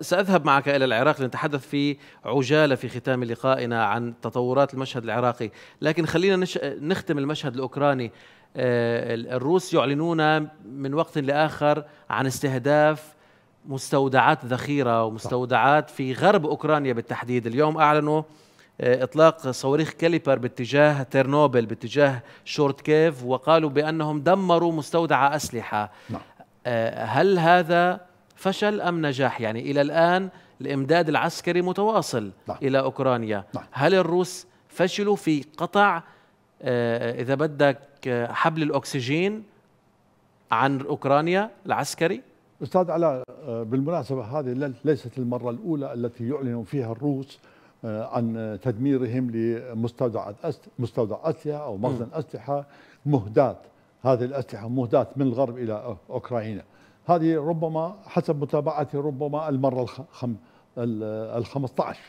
سأذهب معك إلى العراق لنتحدث في عجالة في ختام لقائنا عن تطورات المشهد العراقي. لكن خلينا نش... نختم المشهد الأوكراني. آه، الروس يعلنون من وقت لآخر عن استهداف مستودعات ذخيرة ومستودعات في غرب أوكرانيا بالتحديد. اليوم أعلنوا آه، إطلاق صواريخ كاليبر باتجاه ترنوبل باتجاه تشورتكيف وقالوا بأنهم دمروا مستودع أسلحة. نعم. آه، هل هذا فشل أم نجاح؟ يعني إلى الآن الإمداد العسكري متواصل نعم. إلى أوكرانيا. نعم. هل الروس فشلوا في قطع آه، إذا بدك آه، حبل الأكسجين عن أوكرانيا العسكري؟ أستاذ علاء آه، بالمناسبة هذه ليست المرة الأولى التي يعلن فيها الروس عن تدميرهم لمستودعات مستودع أسلحة أو مخزن أسلحة مهدات هذه الأسلحة مهدات من الغرب إلى أوكرانيا. هذه ربما حسب متابعتي ربما المرة الخم ال 15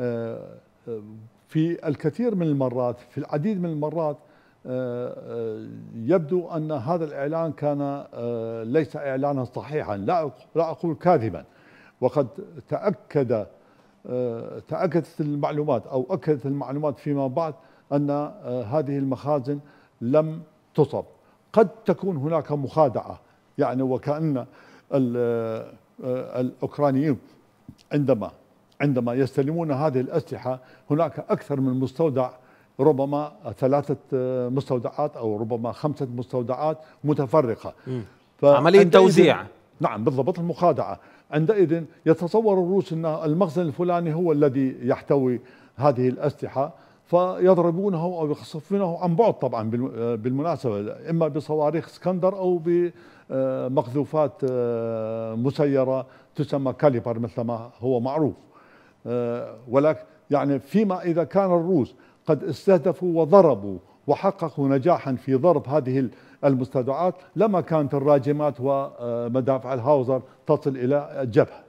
آه، آه، في الكثير من المرات في العديد من المرات آه، يبدو أن هذا الإعلان كان ليس إعلانا صحيحا لا أقول كاذبا. وقد تأكد تأكدت المعلومات أو أكدت المعلومات فيما بعد أن هذه المخازن لم تصب قد تكون هناك مخادعة. يعني وكأن آه، الأوكرانيين عندما عندما يستلمون هذه الأسلحة هناك أكثر من مستودع ربما ثلاثة آه، مستودعات أو ربما خمسة مستودعات متفرقة. عملية توزيع. نعم بالضبط المخادعة. عندئذ يتصور الروس أن المخزن الفلاني هو الذي يحتوي هذه الأسلحة. فيضربونه أو يقصفونه عن بعد طبعا آه، بالمناسبة إما بصواريخ إسكندر أو ب آه، مسيرة تسمى كاليبر مثل ما هو معروف. آه، ولكن يعني فيما إذا كان الروس قد استهدفوا وضربوا وحققوا نجاحا في ضرب هذه المستودعات لما كانت الراجمات ومدافع الهاوزر تصل إلى الجبهة